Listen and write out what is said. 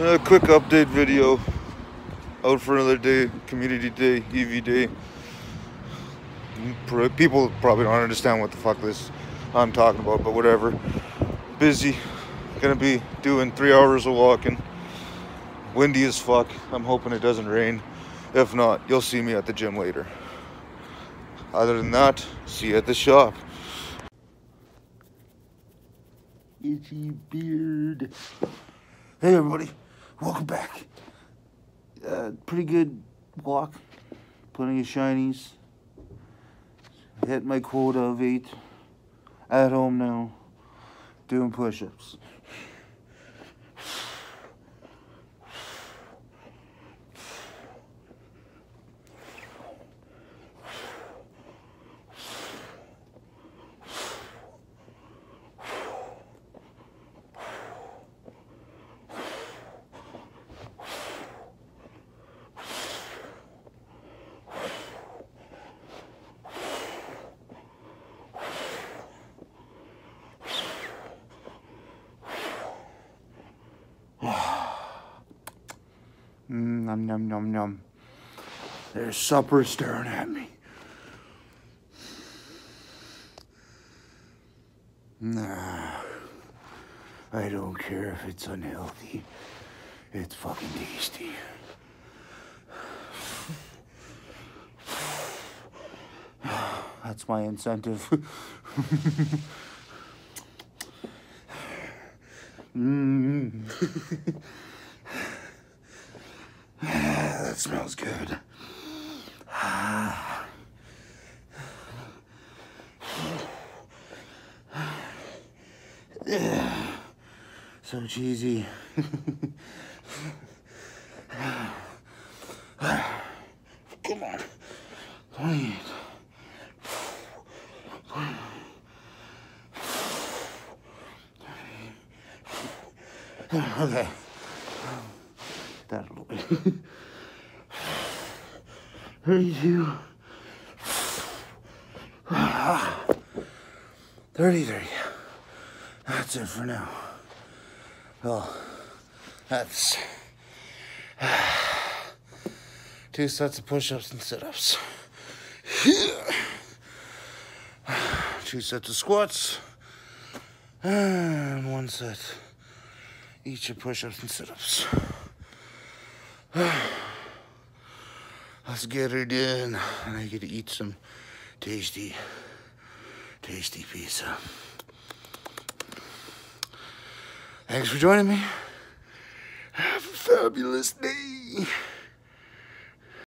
A quick update video. Out for another day, community day, Eevee day. People probably don't understand what the fuck this I'm talking about, but whatever. Busy. Gonna be doing three hours of walking. Windy as fuck. I'm hoping it doesn't rain. If not, you'll see me at the gym later. Other than that, see you at the shop. Itchy beard. Hey everybody, welcome back. Uh, pretty good walk, plenty of shinies. Hit my quota of eight. At home now, doing push-ups. Mm, num num num num. There's supper staring at me. Nah. I don't care if it's unhealthy. It's fucking tasty. That's my incentive. mm. That smells good. so cheesy. Come on. Please. Okay. That a little bit. 32. 33. That's it for now. Well, that's two sets of push-ups and sit-ups. Two sets of squats. And one set each of push-ups and sit-ups. Let's get her done. And I get to eat some tasty, tasty pizza. Thanks for joining me. Have a fabulous day.